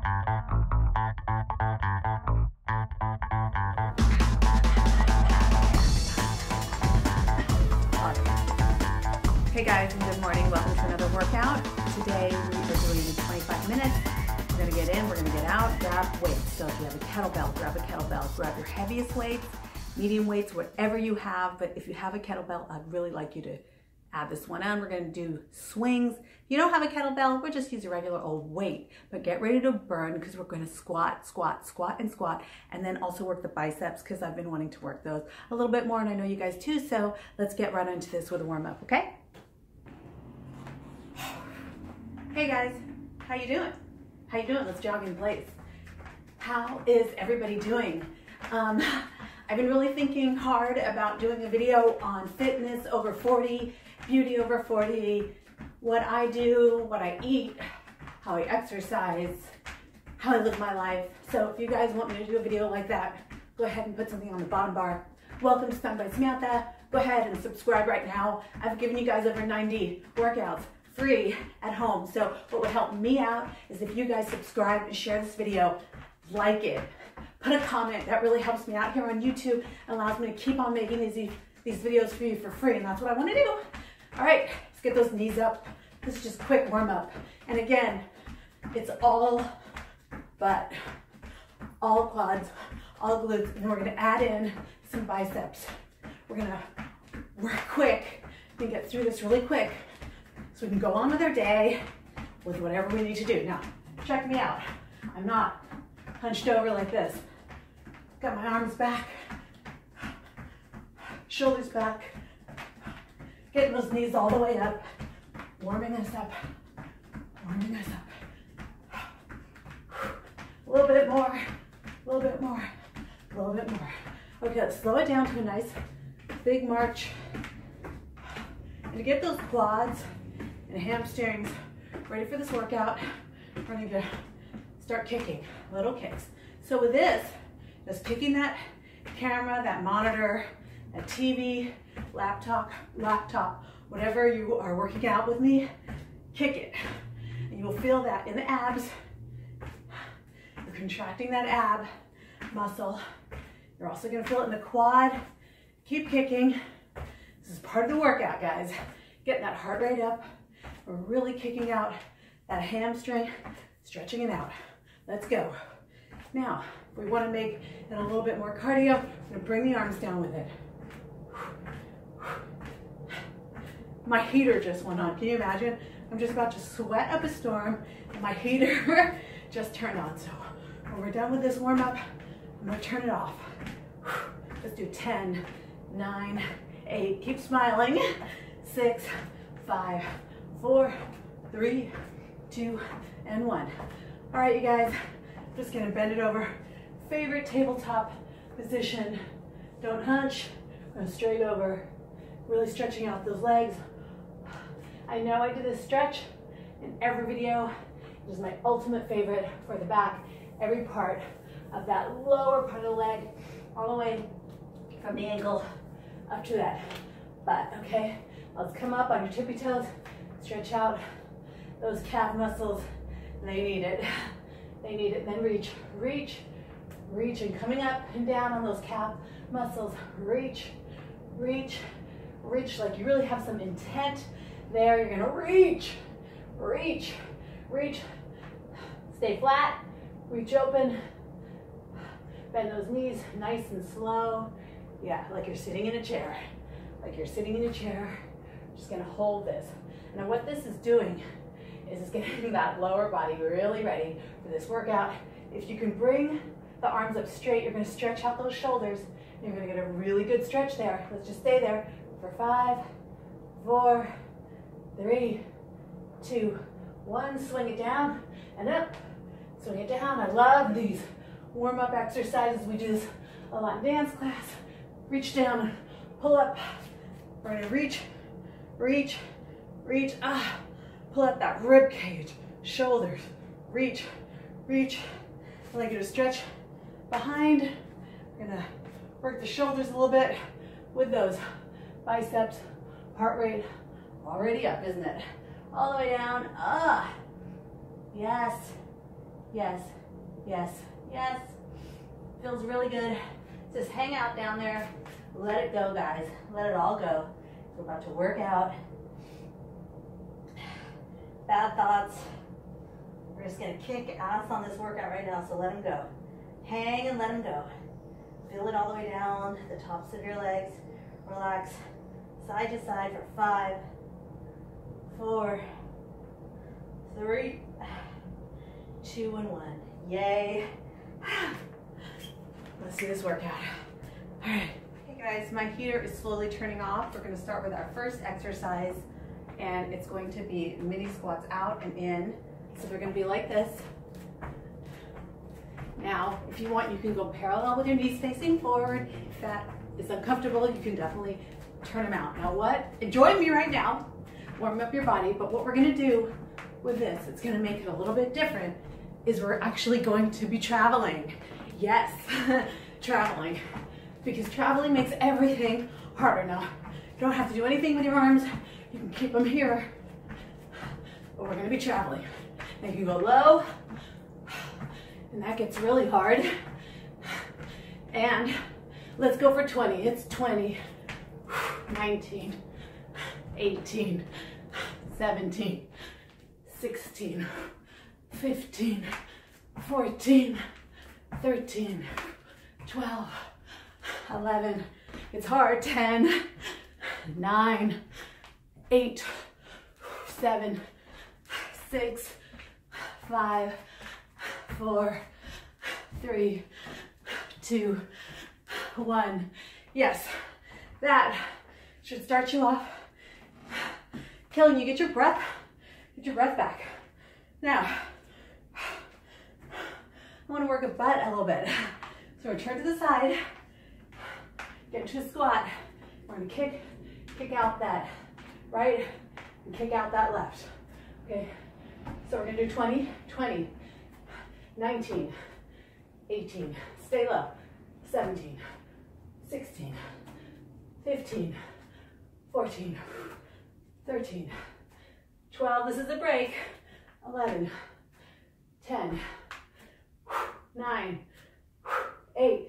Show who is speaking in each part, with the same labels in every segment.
Speaker 1: Hey guys, and good morning. Welcome to another workout. Today we are doing 25 minutes. We're gonna get in, we're gonna get out, grab weights. So if you have a kettlebell, grab a kettlebell. Grab your heaviest weights, medium weights, whatever you have. But if you have a kettlebell, I'd really like you to add this one on. We're gonna do swings. If you don't have a kettlebell, we'll just use a regular old weight. But get ready to burn because we're gonna squat, squat, squat, and squat. And then also work the biceps because I've been wanting to work those a little bit more and I know you guys too. So let's get right into this with a warm up, okay? Hey guys, how you doing? How you doing? Let's jog in place. How is everybody doing? Um, I've been really thinking hard about doing a video on fitness over 40, beauty over 40, what I do, what I eat, how I exercise, how I live my life. So if you guys want me to do a video like that, go ahead and put something on the bottom bar. Welcome to Stung by Samantha. Go ahead and subscribe right now. I've given you guys over 90 workouts free at home. So what would help me out is if you guys subscribe and share this video, like it, put a comment. That really helps me out here on YouTube and allows me to keep on making these, these videos for you for free. And that's what I want to do. All right, let's get those knees up. This is just quick warm up. And again, it's all butt, all quads, all glutes. And we're gonna add in some biceps. We're gonna work quick and get through this really quick so we can go on with our day with whatever we need to do. Now, check me out. I'm not hunched over like this. Got my arms back, shoulders back, getting those knees all the way up, warming us up, warming us up. A little bit more, a little bit more, a little bit more. Okay, let's slow it down to a nice big march. And to get those quads and hamstrings ready for this workout, we're gonna start kicking, little kicks. So with this, just kicking that camera, that monitor, that TV, laptop, laptop, whatever you are working out with me, kick it. And you will feel that in the abs. You're contracting that ab muscle. You're also gonna feel it in the quad. Keep kicking. This is part of the workout, guys. Getting that heart rate up. We're really kicking out that hamstring, stretching it out. Let's go. Now, we want to make it a little bit more cardio, to bring the arms down with it. My heater just went on. Can you imagine? I'm just about to sweat up a storm and my heater just turned on. So when we're done with this warm up, I'm to turn it off. Let's do 10, 9, 8. Keep smiling. 6, 5, 4, 3, 2, and 1. All right, you guys, just gonna bend it over. Favorite tabletop position. Don't hunch, go straight over. Really stretching out those legs. I know I do this stretch in every video. It is my ultimate favorite for the back. Every part of that lower part of the leg, all the way from the ankle up to that butt, okay? Let's come up on your tippy toes, stretch out those calf muscles. They need it. They need it. Then reach, reach, reach, and coming up and down on those calf muscles. Reach, reach, reach like you really have some intent there. You're gonna reach, reach, reach. Stay flat, reach open. Bend those knees nice and slow. Yeah, like you're sitting in a chair. Like you're sitting in a chair. Just gonna hold this. Now what this is doing is it's getting that lower body really ready for this workout. If you can bring the arms up straight, you're gonna stretch out those shoulders. You're gonna get a really good stretch there. Let's just stay there for five, four, three, two, one. Swing it down and up. Swing it down. I love these warm-up exercises. We do this a lot in dance class. Reach down, pull up. We're gonna reach, reach, reach. Ah, Pull up that rib cage, shoulders, reach, reach. I'd like you to stretch behind. We're gonna work the shoulders a little bit with those biceps. Heart rate already up, isn't it? All the way down, ah. Yes, Yes, yes, yes. Feels really good. Just hang out down there. Let it go, guys. Let it all go. We're about to work out. Bad thoughts. We're just gonna kick ass on this workout right now, so let them go. Hang and let them go. Feel it all the way down the tops of your legs. Relax side to side for five, four, three, two, and one. Yay. Let's do this workout. All right. Okay guys, my heater is slowly turning off. We're gonna start with our first exercise and it's going to be mini squats out and in. So they're gonna be like this. Now, if you want, you can go parallel with your knees facing forward. If that is uncomfortable, you can definitely turn them out. Now what, join me right now, warm up your body, but what we're gonna do with this, it's gonna make it a little bit different, is we're actually going to be traveling. Yes, traveling. Because traveling makes everything harder. Now, you don't have to do anything with your arms. You can keep them here. But we're gonna be traveling. Now you go low, and that gets really hard. And let's go for 20. It's 20, 19, 18, 17, 16, 15, 14, 13, 12, 11, it's hard, 10, 9, 8, 7, 6, 5, 4, 3, 2, 1. Yes, that should start you off. Killing you, get your breath, get your breath back. Now, I wanna work a butt a little bit. So we're turn to the side, get into a squat. We're gonna kick, kick out that right, and kick out that left. Okay, so we're gonna do 20, 20, 19, 18, stay low, 17, 16, 15, 14, 13, 12, this is a break, 11, 10, 9, 8,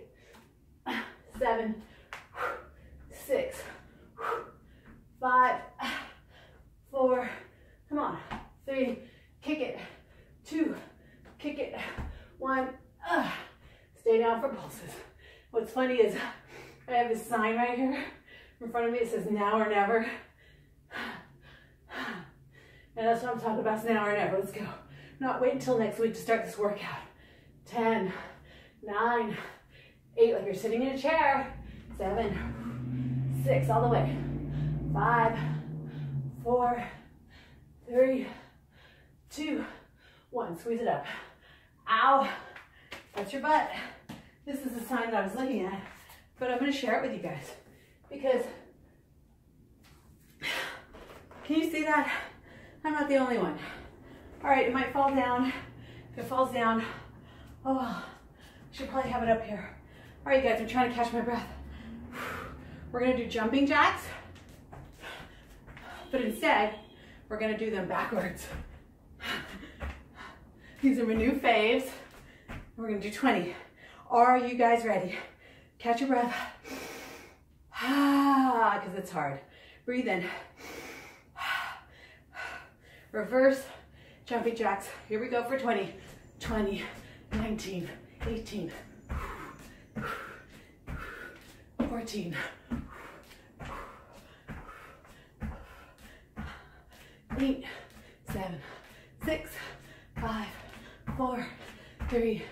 Speaker 1: 7, 6, 5, 4, come on, 3, kick it, 2, kick it, 1, uh, stay down for pulses. What's funny is I have this sign right here in front of me. It says now or never. And that's what I'm talking about, It's now or never. Let's go. Not wait until next week to start this workout. 10, 9, 8, like you're sitting in a chair. 7, 6, all the way. 5, 4, 3, 2, 1. Squeeze it up. Ow. That's your butt. This is the sign that I was looking at, but I'm going to share it with you guys because can you see that? I'm not the only one. All right, it might fall down. If it falls down, oh well, I should probably have it up here. All right, you guys, I'm trying to catch my breath. We're gonna do jumping jacks, but instead, we're gonna do them backwards. These are my new faves. We're gonna do 20. Are you guys ready? Catch your breath. Ah, because it's hard. Breathe in. Reverse jumping jacks. Here we go for 20, 20, 19, 18, 14, 8, 7, 6, 5, 4, 3,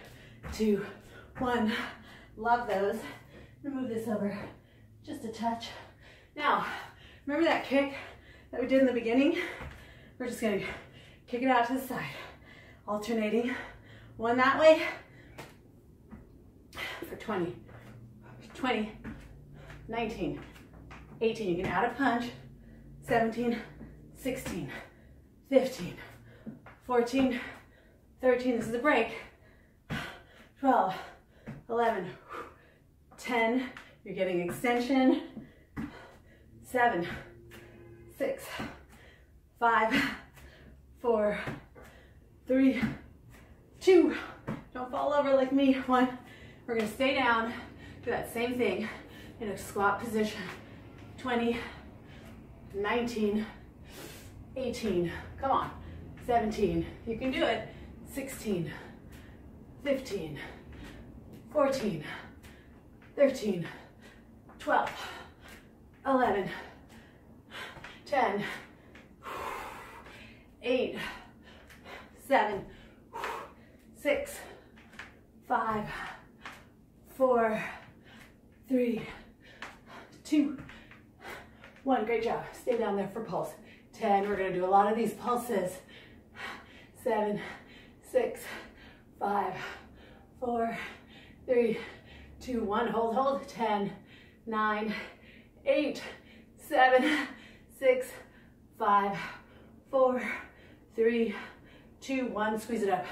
Speaker 1: 2, 1. Love those. Move this over just a touch. Now, remember that kick that we did in the beginning? We're just gonna kick it out to the side, alternating. One that way. For 20, 20, 19, 18. You can add a punch, 17, 16, 15, 14, 13. This is a break. 12, 11, 10. You're getting extension. Seven, six, five, four, three, two. Don't fall over like me. One. We're gonna stay down, do that same thing in a squat position. 20, 19, 18, come on, 17, you can do it, 16, 15, 14, 13, 12, 11, 10, 8, 7, 6, 5, 4, 3, 2, 1. Great job. Stay down there for pulse. 10. We're going to do a lot of these pulses. 7, 6, 5, 4, 3, 2, 1. Hold, hold. 10, 9, 8, 7, 6, 5, 4, 3, 2, 1. Squeeze it up.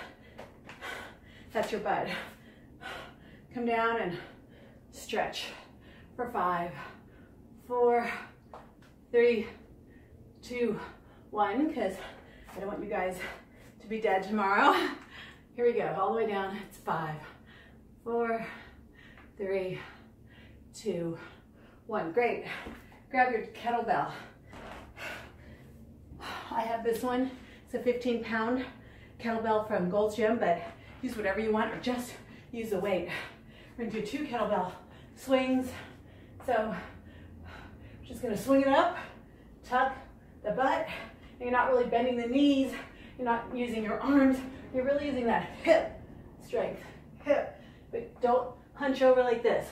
Speaker 1: That's your butt. Come down and stretch for five, four, three, two, one, because I don't want you guys to be dead tomorrow. Here we go, all the way down. It's five, four, three, two, one. Great. Grab your kettlebell. I have this one. It's a 15 pound kettlebell from Gold's Gym, but use whatever you want or just use the weight. We're gonna do two kettlebell swings. So just gonna swing it up, tuck the butt. You're not really bending the knees. You're not using your arms. You're really using that hip strength, hip. But don't hunch over like this.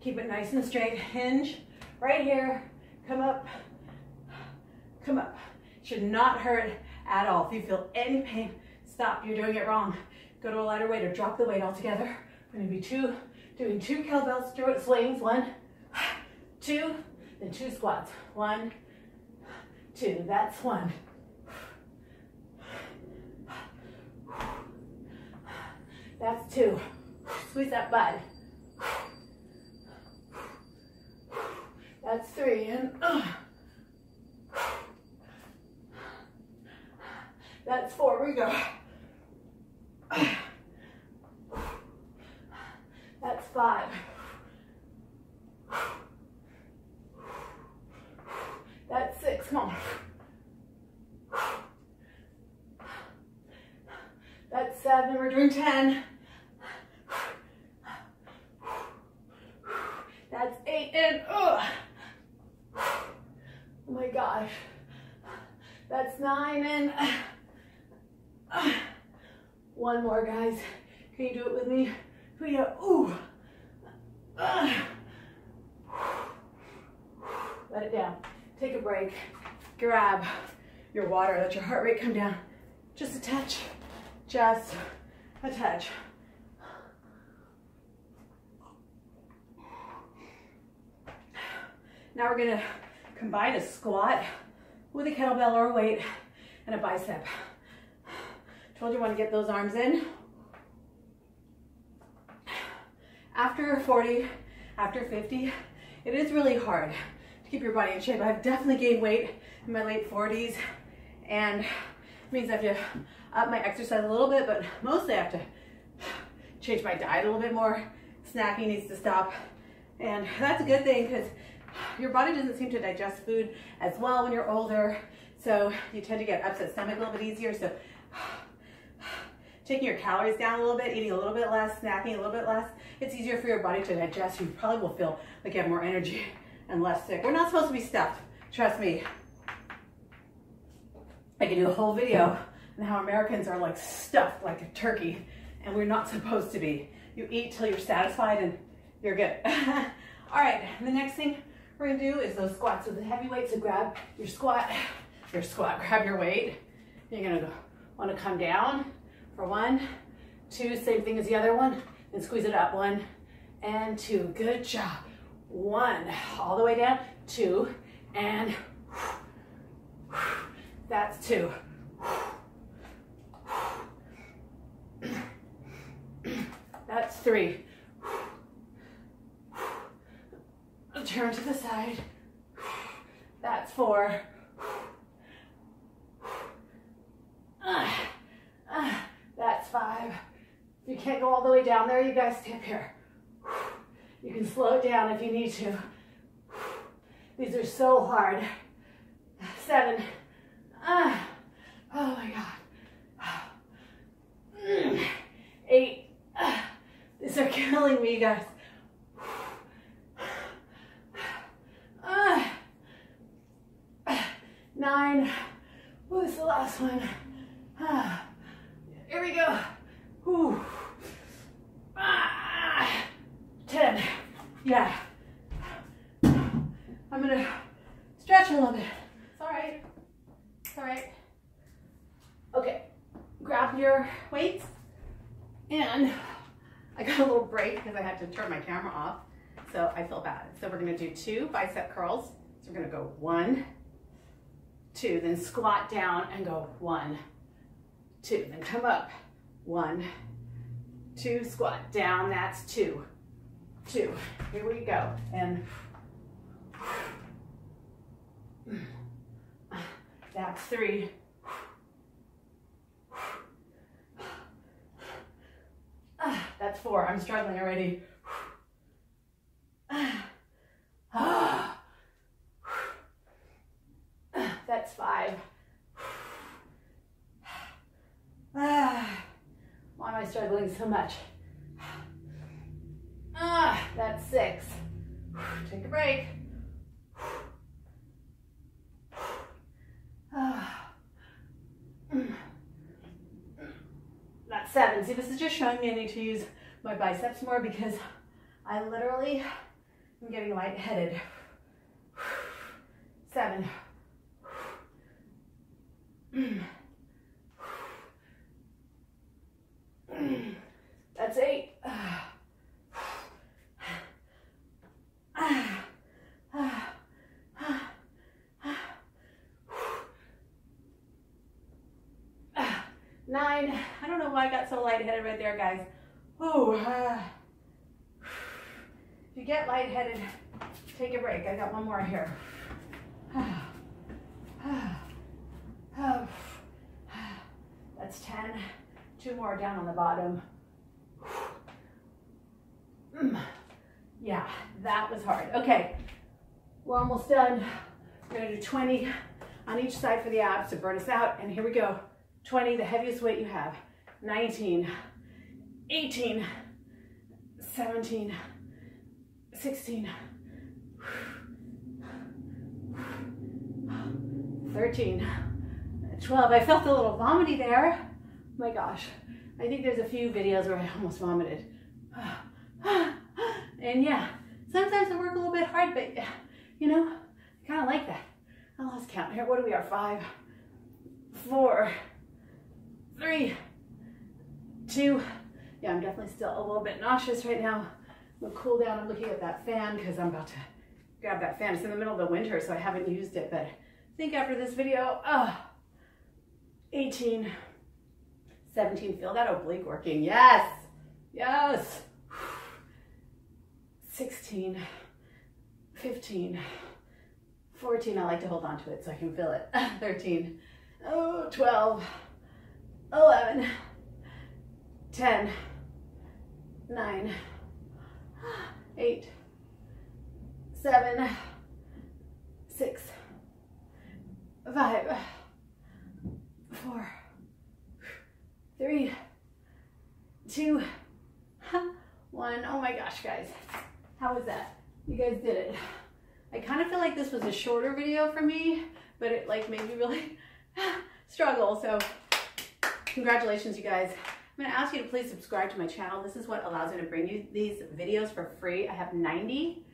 Speaker 1: Keep it nice and straight. Hinge right here. Come up, come up. Should not hurt at all. If you feel any pain, stop. You're doing it wrong. Go to a lighter weight or drop the weight altogether. We're gonna be two, doing two kettlebell swings. One, two, then two squats. One, two, that's one. That's two. Squeeze that butt. That's three, and uh. That's four, we go. That's five. That's six, come on. That's seven, we're doing 10. That's eight, and oh, oh my gosh. That's nine, and uh, one more, guys. Can you do it with me? Ooh. Let it down. Take a break. Grab your water. Let your heart rate come down. Just a touch. Just a touch. Now we're gonna combine a squat with a kettlebell or a weight and a bicep. Told you want to get those arms in. After 40, after 50, it is really hard to keep your body in shape. I've definitely gained weight in my late 40s and it means I have to up my exercise a little bit, but mostly I have to change my diet a little bit more. Snacking needs to stop. And that's a good thing because your body doesn't seem to digest food as well when you're older. So you tend to get upset stomach a little bit easier. So taking your calories down a little bit, eating a little bit less, snacking a little bit less, it's easier for your body to digest. You probably will feel like you have more energy and less sick. We're not supposed to be stuffed, trust me. I could do a whole video on how Americans are like stuffed like a turkey and we're not supposed to be. You eat till you're satisfied and you're good. All right, the next thing we're gonna do is those squats. with the heavy weight, so grab your squat, your squat, grab your weight. You're gonna go, wanna come down, for one, two, same thing as the other one, and squeeze it up, one and two, good job. One, all the way down, two, and that's two. That's three. Turn to the side. That's four. Uh, uh. That's five. You can't go all the way down there, you guys up here. You can slow it down if you need to. These are so hard. Seven. Ah. Oh my God. Eight. These are killing me, guys. Nine. What was the last one? Here we go. Ah. Ten. Yeah. I'm gonna stretch a little bit. It's all right. It's all right. Okay, grab your weights. And I got a little break because I had to turn my camera off. So I feel bad. So we're gonna do two bicep curls. So we're gonna go one, two, then squat down and go one, two, then come up, one, two, squat down, that's two, two. Here we go. And that's three. That's four. I'm struggling already. That's five. Why am I struggling so much? Ah, that's six. Take a break. That's seven. See, this is just showing me I need to use my biceps more because I literally am getting lightheaded. Seven. That's eight. Nine. I don't know why I got so lightheaded right there, guys. Oh, uh, if you get lightheaded, take a break. I got one more here. That's 10. Two more down on the bottom. Yeah, that was hard. Okay, we're almost done. We're gonna do 20 on each side for the abs to burn us out. And here we go. 20, the heaviest weight you have. 19, 18, 17, 16, 13, 12. I felt a little vomity there. My gosh. I think there's a few videos where I almost vomited. And yeah, sometimes I work a little bit hard, but you know, I kind of like that. I lost count here. What do we are? Five, four, three, two. Yeah, I'm definitely still a little bit nauseous right now. I'm gonna cool down. I'm looking at that fan because I'm about to grab that fan. It's in the middle of the winter, so I haven't used it, but I think after this video, uh, 18, 17, feel that oblique working. Yes, yes. 16, 15, 14, I like to hold on to it so I can feel it. 13, oh, 12, 11, 10, 9, 8, 7, 6, 5, 4, 3, 2, 1. Oh my gosh, guys. How was that? You guys did it. I kind of feel like this was a shorter video for me, but it like made me really struggle. So congratulations, you guys. I'm gonna ask you to please subscribe to my channel. This is what allows me to bring you these videos for free. I have 90.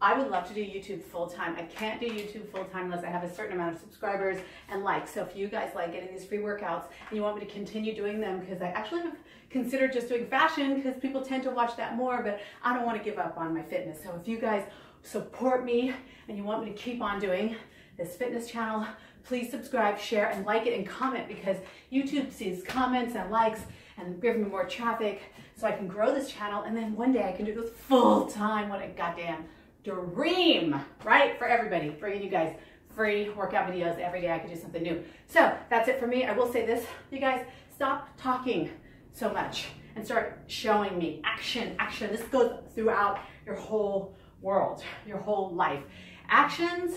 Speaker 1: I would love to do YouTube full time. I can't do YouTube full time unless I have a certain amount of subscribers and likes. So if you guys like getting these free workouts and you want me to continue doing them, because I actually have considered just doing fashion because people tend to watch that more, but I don't want to give up on my fitness. So if you guys support me and you want me to keep on doing this fitness channel, please subscribe, share, and like it and comment because YouTube sees comments and likes and give me more traffic so I can grow this channel and then one day I can do this full time. What a goddamn dream, right? For everybody, bringing you guys free workout videos every day. I could do something new. So that's it for me. I will say this, you guys, stop talking so much and start showing me action, action. This goes throughout your whole world, your whole life. Actions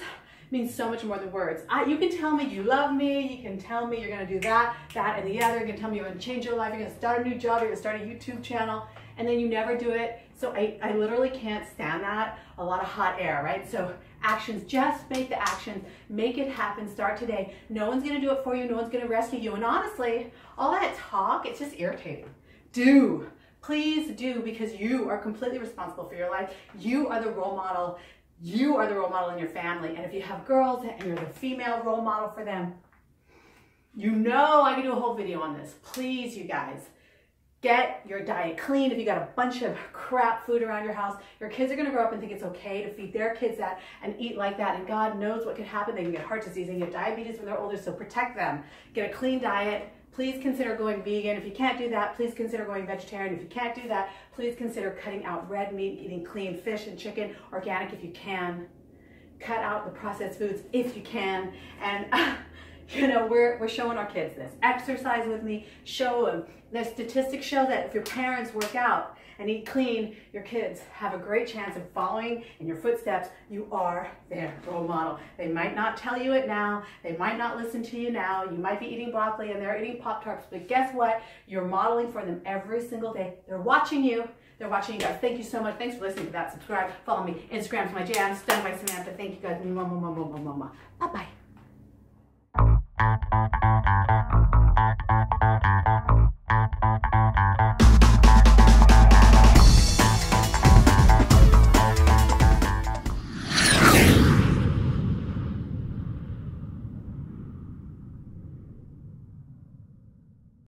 Speaker 1: means so much more than words. I, you can tell me you love me, you can tell me you're gonna do that, that, and the other, you can tell me you're gonna change your life, you're gonna start a new job, you're gonna start a YouTube channel, and then you never do it. So I, I literally can't stand that. A lot of hot air, right? So actions, just make the actions, make it happen, start today. No one's gonna do it for you, no one's gonna rescue you. And honestly, all that talk, it's just irritating. Do, please do because you are completely responsible for your life. You are the role model. You are the role model in your family. And if you have girls and you're the female role model for them, you know I can do a whole video on this. Please, you guys, Get your diet clean. If you got a bunch of crap food around your house, your kids are going to grow up and think it's okay to feed their kids that and eat like that. And God knows what could happen. They can get heart disease and get diabetes when they're older, so protect them. Get a clean diet. Please consider going vegan. If you can't do that, please consider going vegetarian. If you can't do that, please consider cutting out red meat, eating clean fish and chicken, organic if you can. Cut out the processed foods if you can. And You know, we're, we're showing our kids this. Exercise with me, show them. The statistics show that if your parents work out and eat clean, your kids have a great chance of following in your footsteps. You are their role model. They might not tell you it now. They might not listen to you now. You might be eating broccoli and they're eating Pop-Tarts, but guess what? You're modeling for them every single day. They're watching you. They're watching you guys. Thank you so much. Thanks for listening to that. Subscribe. Follow me. Instagram's my jam. Stung by Samantha. Thank you guys. Bye-bye.